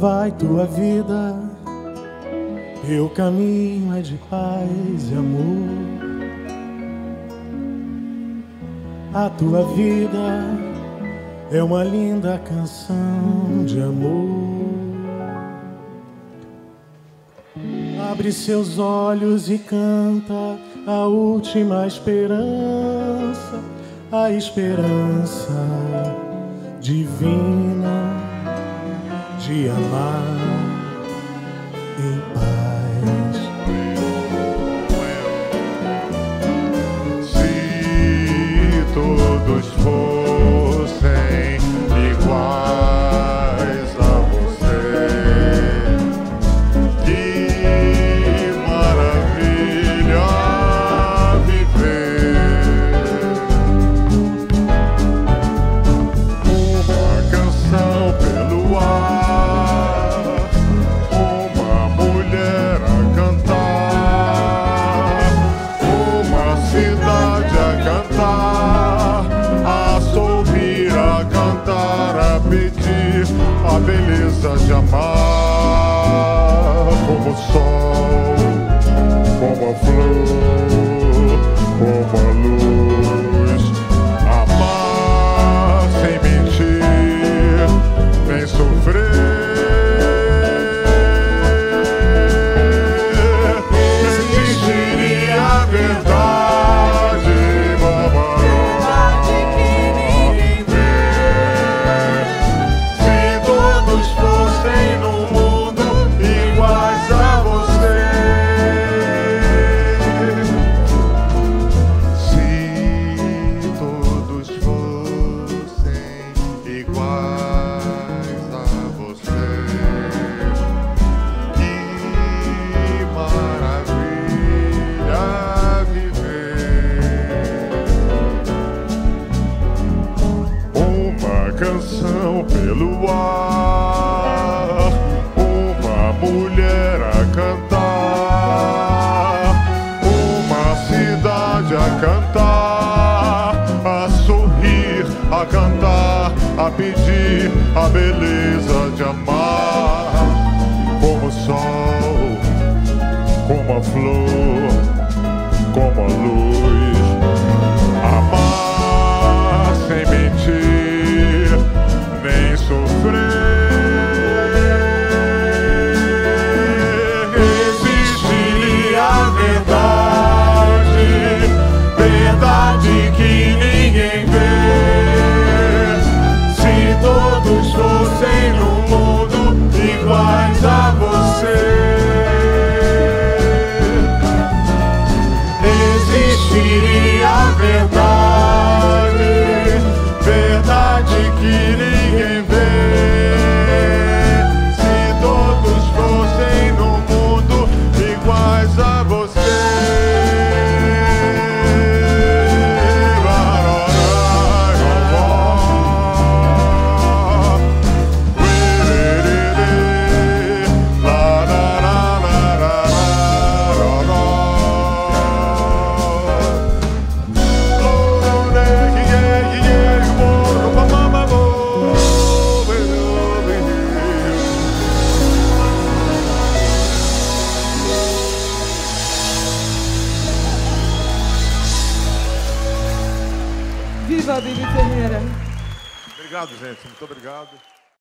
Vai tua vida, teu caminho é de paz e amor. A tua vida é uma linda canção de amor. Abre seus olhos e canta a última esperança, a esperança divina de amar em paz. Se todos fossem cantar, a beleza de amar, como o sol, como a flor, como a luz. Amar sem mentir, nem sofrer. Existiria a verdade, Bibi Ferreira! Obrigado, gente. Muito obrigado.